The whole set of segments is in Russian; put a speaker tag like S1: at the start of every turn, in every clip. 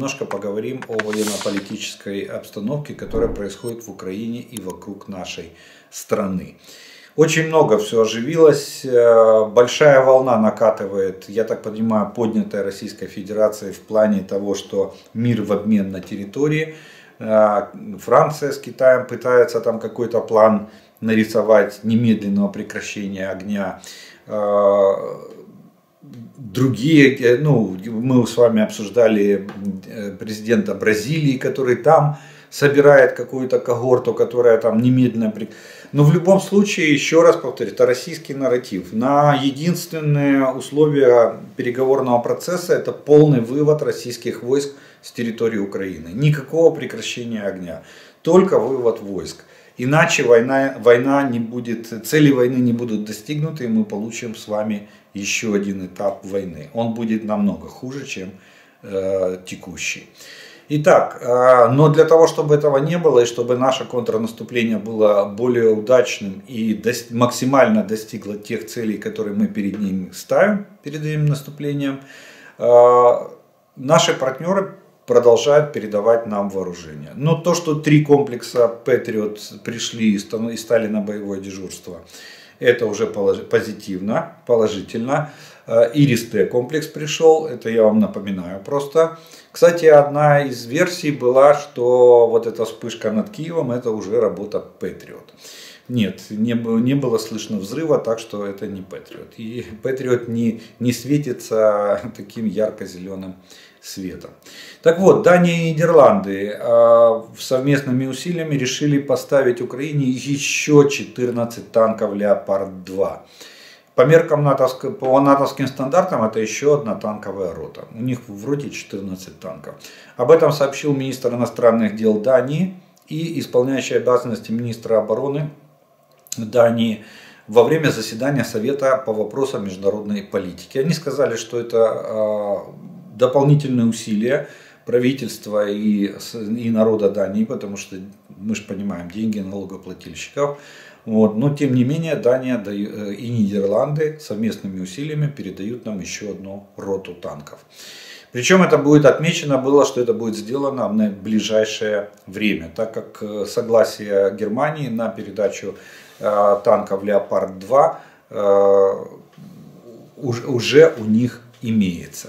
S1: немножко поговорим о военно-политической обстановке, которая происходит в Украине и вокруг нашей страны. Очень много все оживилось, э, большая волна накатывает, я так понимаю, поднятая Российской Федерацией в плане того, что мир в обмен на территории. Э, Франция с Китаем пытается там какой-то план нарисовать немедленного прекращения огня. Э, другие, ну, мы с вами обсуждали президента Бразилии, который там собирает какую-то когорту, которая там немедленно но в любом случае, еще раз повторю, это российский нарратив. На единственные условия переговорного процесса это полный вывод российских войск с территории Украины. Никакого прекращения огня, только вывод войск. Иначе война, война не будет, цели войны не будут достигнуты, и мы получим с вами еще один этап войны. Он будет намного хуже, чем э, текущий. Итак, а, но для того, чтобы этого не было, и чтобы наше контрнаступление было более удачным и максимально достигло тех целей, которые мы перед ним ставим, перед этим наступлением, а, наши партнеры продолжают передавать нам вооружение. Но то, что три комплекса Patriot пришли и стали на боевое дежурство, это уже позитивно, положительно. Ирис-Т комплекс пришел, это я вам напоминаю просто. Кстати, одна из версий была, что вот эта вспышка над Киевом, это уже работа Патриот. Нет, не, не было слышно взрыва, так что это не Патриот. И Патриот не, не светится таким ярко-зеленым светом. Так вот, Дания и Нидерланды э, совместными усилиями решили поставить Украине еще 14 танков Леопард-2. По меркам натовск, по натовским стандартам это еще одна танковая рота. У них вроде 14 танков. Об этом сообщил министр иностранных дел Дании и исполняющий обязанности министра обороны Дании во время заседания Совета по вопросам международной политики. Они сказали, что это э, дополнительные усилия правительства и, и народа Дании, потому что мы же понимаем, деньги налогоплательщиков вот. Но тем не менее Дания э, и Нидерланды совместными усилиями передают нам еще одну роту танков. Причем это будет отмечено было, что это будет сделано в ближайшее время, так как э, согласие Германии на передачу э, танков Леопард-2 уже у них имеется.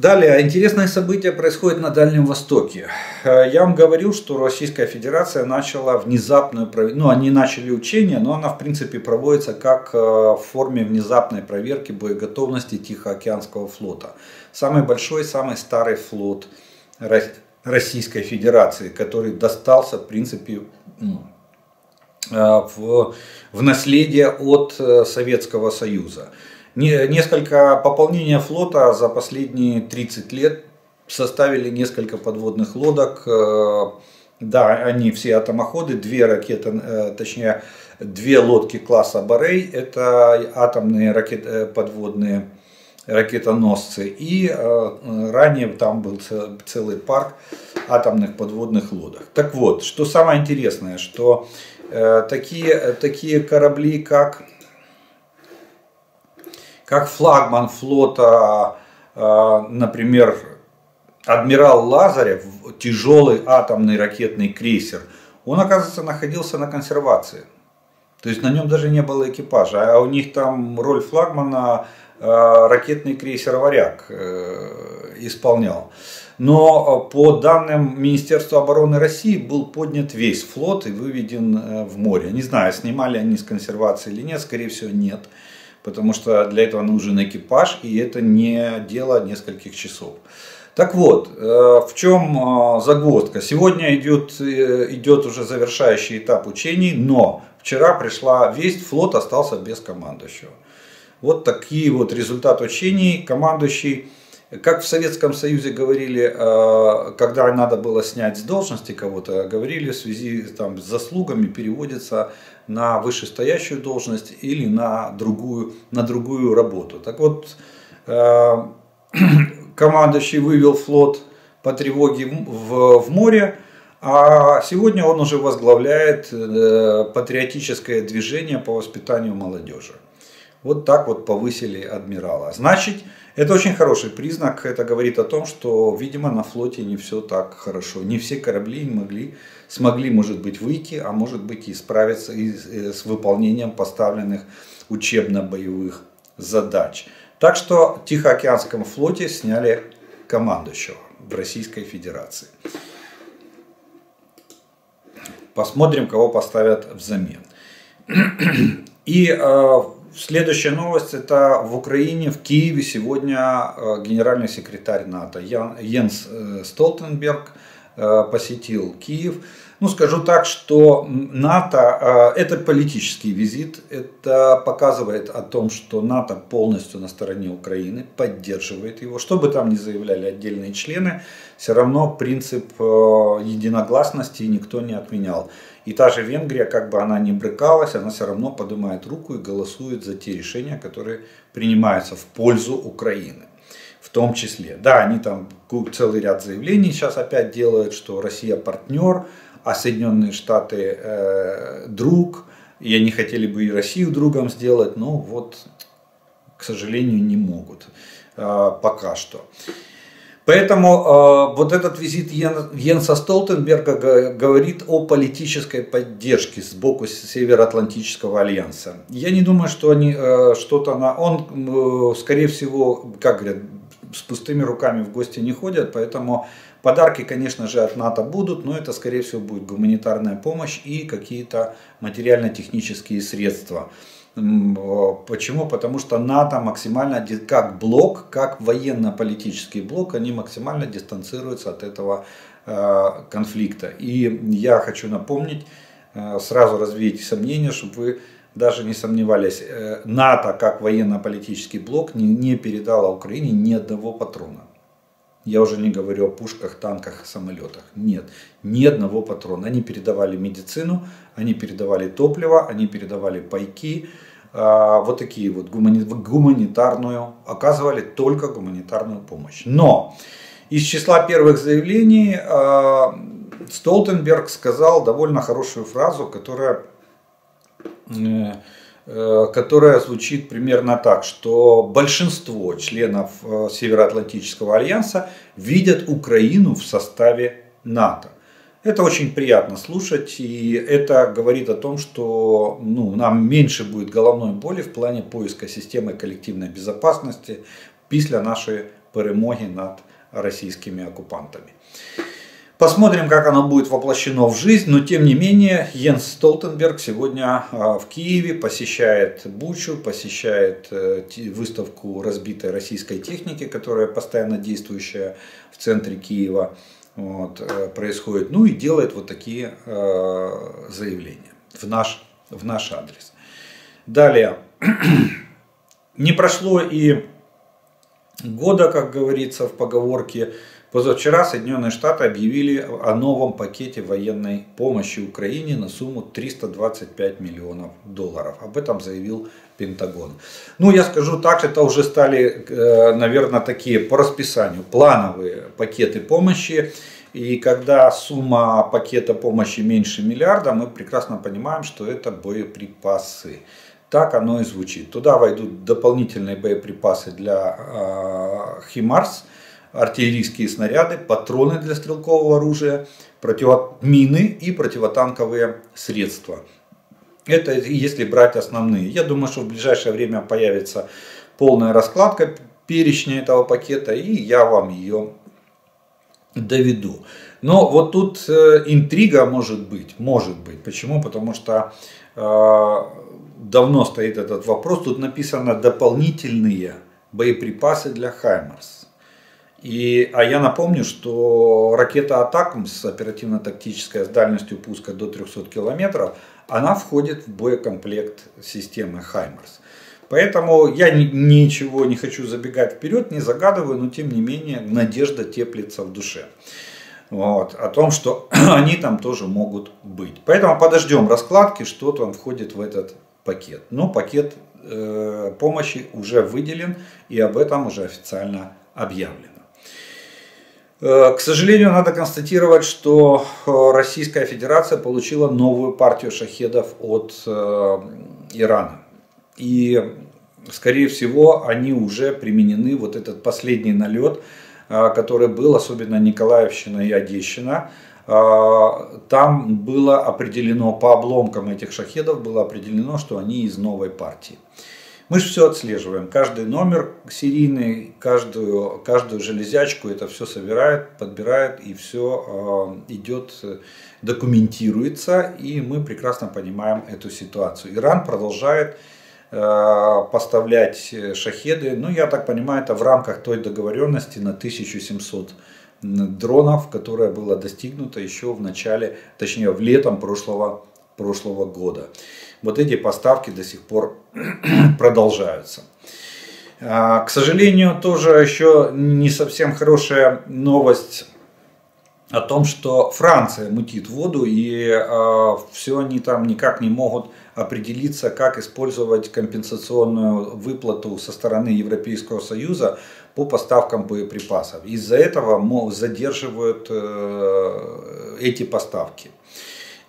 S1: Далее, интересное событие происходит на Дальнем Востоке. Э, я вам говорил, что Российская Федерация начала внезапную, ну они начали учения, но она в принципе проводится как э, в форме внезапной проверки боеготовности Тихоокеанского флота. Самый большой, самый старый флот Российской Федерации, который достался в принципе ну, э, в, в наследие от Советского Союза. Несколько пополнения флота за последние 30 лет составили несколько подводных лодок. Э, да, они все атомоходы, две ракеты, э, точнее, две лодки класса Борей, это атомные ракет, э, подводные ракетоносцы. И ранее там был целый парк атомных подводных лодок. Так вот, что самое интересное, что такие, такие корабли, как как флагман флота, а, например, адмирал Лазарев, тяжелый атомный ракетный крейсер, он, оказывается, находился на консервации. То есть на нем даже не было экипажа, а у них там роль флагмана а, ракетный крейсер «Варяг» э, исполнял. Но по данным Министерства обороны России был поднят весь флот и выведен э, в море. Не знаю, снимали они с консервации или нет, скорее всего нет потому что для этого нужен экипаж, и это не дело нескольких часов. Так вот, э, в чем э, загвоздка? Сегодня идет, э, идет уже завершающий этап учений, но вчера пришла весть, флот остался без командующего. Вот такие вот результаты учений. Командующий как в Советском Союзе говорили, э, когда надо было снять с должности кого-то, говорили в связи там, с заслугами переводится на вышестоящую должность или на другую, на другую работу. Так вот, э, командующий вывел флот по тревоге в, в море, а сегодня он уже возглавляет э, патриотическое движение по воспитанию молодежи. Вот так вот повысили адмирала. Значит, Это очень хороший признак. Это говорит о том, что, видимо, на флоте не все так хорошо. Не все корабли могли, смогли, может быть, выйти, а может быть и справиться э, с выполнением поставленных учебно-боевых задач. Так что в Тихоокеанском флоте сняли командующего в Российской Федерации. Посмотрим, кого поставят взамен. И э, следующая новость, это в Украине, в Киеве сегодня э, генеральный секретарь НАТО Ян, Йенс э, Столтенберг посетил Киев. Ну, скажу так, что НАТО это политический визит, это показывает о том, что НАТО полностью на стороне Украины, поддерживает его. Что бы там ни заявляли отдельные члены, все равно принцип единогласности никто не отменял. И та же Венгрия, как бы она ни брыкалась, она все равно поднимает руку и голосует за те решения, которые принимаются в пользу Украины. В том числе. Да, они там целый ряд заявлений сейчас опять делают, что Россия партнер, а Соединенные Штаты э, друг, и они хотели бы и Россию другом сделать, но вот, к сожалению, не могут э, пока что. Поэтому э, вот этот визит Йен, Йенса Столтенберга говорит о политической поддержке сбоку Североатлантического альянса. Я не думаю, что они э, что-то на... Он, э, скорее всего, как говорят, с пустыми руками в гости не ходят, поэтому подарки, конечно же, от НАТО будут, но это, скорее всего, будет гуманитарная помощь и какие-то материально-технические средства. Почему? Потому что НАТО максимально, как блок, как военно-политический блок, они максимально дистанцируются от этого э, конфликта. И я хочу напомнить, э, сразу развеять сомнения, чтобы вы даже не сомневались, э, НАТО как военно-политический блок не, не передала Украине ни одного патрона. Я уже не говорю о пушках, танках, самолетах. Нет, ни одного патрона. Они передавали медицину, они передавали топливо, они передавали пайки, а, вот такие вот гуманитарную, оказывали только гуманитарную помощь. Но из числа первых заявлений а, Столтенберг сказал довольно хорошую фразу, которая которая звучит примерно так, что большинство членов э, Североатлантического альянса видят Украину в составе НАТО. Это очень приятно слушать, и это говорит о том, что ну, нам меньше будет головной боли в плане поиска системы коллективной безопасности після нашей перемоги над российскими оккупантами. Посмотрим, как оно будет воплощено в жизнь, но тем не менее Йенс Столтенберг сегодня а, в Киеве посещает Бучу, посещает э, выставку разбитой российской техники, которая постоянно действующая в центре Киева. Вот, э, происходит, ну и делает вот такие э, заявления в наш, в наш адрес. Далее, не прошло и года, как говорится в поговорке, Позавчера Соединенные Штаты объявили о новом пакете военной помощи Украине на сумму 325 миллионов долларов. Об этом заявил Пентагон. Ну, я скажу так, это уже стали, э, наверное, такие по расписанию плановые пакеты помощи. И когда сумма пакета помощи меньше миллиарда, мы прекрасно понимаем, что это боеприпасы. Так оно и звучит. Туда войдут дополнительные боеприпасы для э, Химарс, артиллерийские снаряды, патроны для стрелкового оружия, противомины и противотанковые средства. Это если брать основные. Я думаю, что в ближайшее время появится полная раскладка перечня этого пакета, и я вам ее доведу. Но вот тут э, интрига может быть, может быть. Почему? Потому что э, давно стоит этот вопрос. Тут написано дополнительные боеприпасы для Хаймерс. И, а я напомню, что ракета Атакмс оперативно-тактическая с дальностью пуска до 300 километров, она входит в боекомплект системы Хаймерс. Поэтому я ничего не хочу забегать вперед, не загадываю, но тем не менее надежда теплится в душе. Вот, о том, что они там тоже могут быть. Поэтому подождем раскладки, что там входит в этот пакет. Но пакет э, помощи уже выделен и об этом уже официально объявлено. Э, к сожалению, надо констатировать, что э, Российская Федерация получила новую партию шахедов от э, Ирана. И скорее всего, они уже применены, вот этот последний налет, который был, особенно Николаевщина и Одещина, там было определено, по обломкам этих шахедов было определено, что они из новой партии. Мы же все отслеживаем. Каждый номер серийный, каждую, каждую железячку это все собирает, подбирает и все э, идет, документируется. И мы прекрасно понимаем эту ситуацию. Иран продолжает э, поставлять шахеды. Ну, я так понимаю, это в рамках той договоренности на 1700 дронов, которая была достигнута еще в начале, точнее в летом прошлого, прошлого года вот эти поставки до сих пор продолжаются. А, к сожалению, тоже еще не совсем хорошая новость о том, что Франция мутит воду и э, все они там никак не могут определиться, как использовать компенсационную выплату со стороны Европейского Союза по поставкам боеприпасов. Из-за этого задерживают э, эти поставки.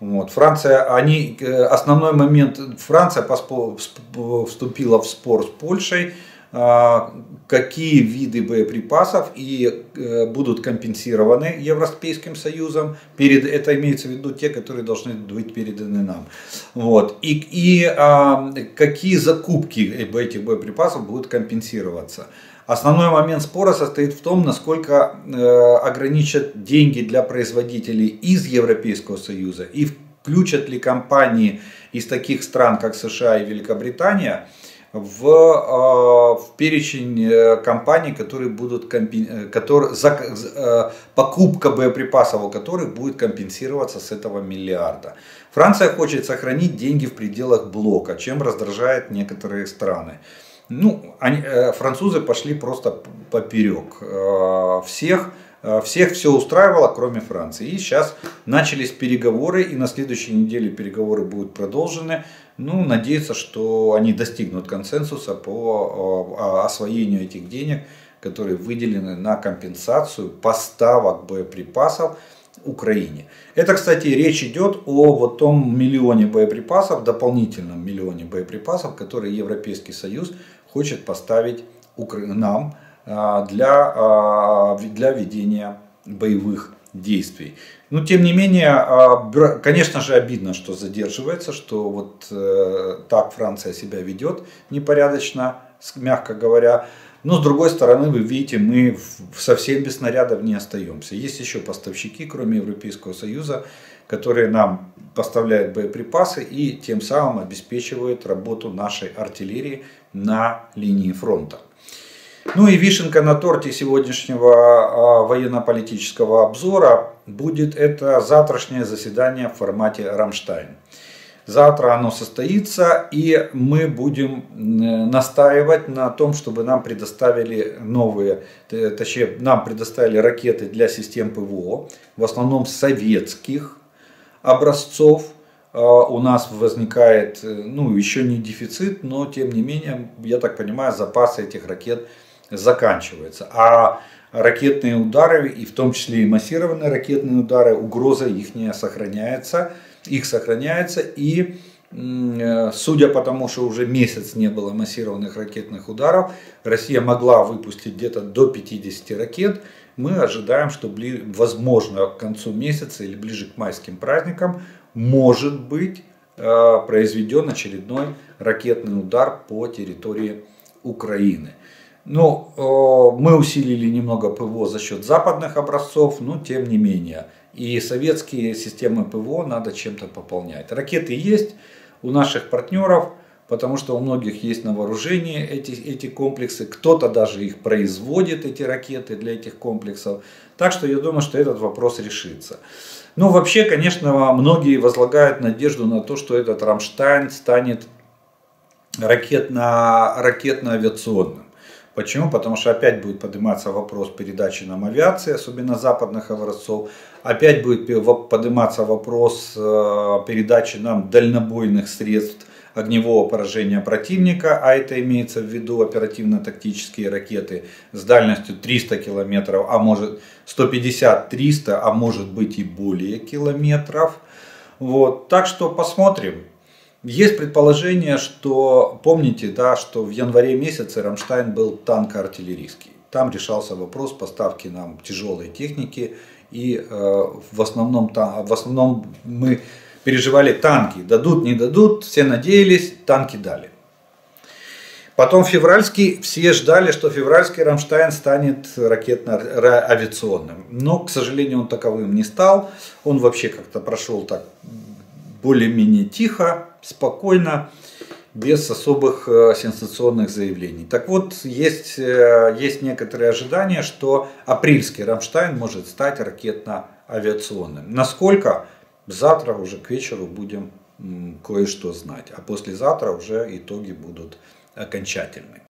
S1: Вот. Франция, они, э, основной момент, Франция вступила в спор с Польшей, а, какие виды боеприпасов и э, будут компенсированы Европейским Союзом. Перед, это имеется в виду те, которые должны быть переданы нам. Вот. И, и а, какие закупки этих боеприпасов будут компенсироваться. Основной момент спора состоит в том, насколько э, ограничат деньги для производителей из Европейского Союза и включат ли компании из таких стран, как США и Великобритания, в, э, в перечень э, компаний, которые будут которые, за, покупка боеприпасов у которых будет компенсироваться с этого миллиарда. Франция хочет сохранить деньги в пределах блока, чем раздражает некоторые страны. Ну, они, э, французы пошли просто поперек э, всех. Э, всех все устраивало, кроме Франции. И сейчас начались переговоры, и на следующей неделе переговоры будут продолжены. Ну, надеяться, что они достигнут консенсуса по освоению этих денег, которые выделены на компенсацию поставок боеприпасов Украине. Это, кстати, речь идет о вот том миллионе боеприпасов, дополнительном миллионе боеприпасов, которые Европейский Союз хочет поставить нам а, для, а, для ведения боевых действий. Но тем не менее, а, конечно же, обидно, что задерживается, что вот э, так Франция себя ведет непорядочно, мягко говоря. Но с другой стороны, вы видите, мы совсем без снарядов не остаемся. Есть еще поставщики, кроме Европейского Союза, которые нам поставляют боеприпасы и тем самым обеспечивают работу нашей артиллерии на линии фронта. Ну и вишенка на торте сегодняшнего а, военно-политического обзора будет это завтрашнее заседание в формате Рамштайн. Завтра оно состоится, и мы будем настаивать на том, чтобы нам предоставили новые, точнее, нам предоставили ракеты для систем ПВО, в основном советских образцов. А, у нас возникает, ну, еще не дефицит, но тем не менее, я так понимаю, запасы этих ракет заканчиваются. А ракетные удары, и в том числе и массированные ракетные удары, угроза их не сохраняется – их сохраняется. И э, судя по тому, что уже месяц не было массированных ракетных ударов, Россия могла выпустить где-то до 50 ракет. Мы ожидаем, что возможно к концу месяца или ближе к майским праздникам может быть э, произведен очередной ракетный удар по территории Украины. Ну, э, мы усилили немного ПВО за счет западных образцов, но тем не менее. И советские системы ПВО надо чем-то пополнять. Ракеты есть у наших партнеров, потому что у многих есть на вооружении эти, эти комплексы. Кто-то даже их производит, эти ракеты для этих комплексов. Так что я думаю, что этот вопрос решится. Ну, вообще, конечно, многие возлагают надежду на то, что этот Рамштайн станет ракетно, ракетно-авиационным. Почему? Потому что опять будет подниматься вопрос передачи нам авиации, особенно западных образцов. Опять будет подниматься вопрос э, передачи нам дальнобойных средств огневого поражения противника, а это имеется в виду оперативно-тактические ракеты с дальностью 300 километров, а может 150-300, а может быть и более километров. Вот. Так что посмотрим. Есть предположение, что, помните, да, что в январе месяце Рамштайн был танко-артиллерийский. Там решался вопрос поставки нам тяжелой техники, и э, в, основном, там, в основном мы переживали танки. Дадут, не дадут, все надеялись, танки дали. Потом февральский, все ждали, что февральский Рамштайн станет ракетно-авиационным. Но, к сожалению, он таковым не стал. Он вообще как-то прошел так более-менее тихо, спокойно, без особых э, сенсационных заявлений. Так вот, есть, э, есть некоторые ожидания, что апрельский Рамштайн может стать ракетно-авиационным. Насколько? Завтра уже к вечеру будем кое-что знать, а послезавтра уже итоги будут окончательны.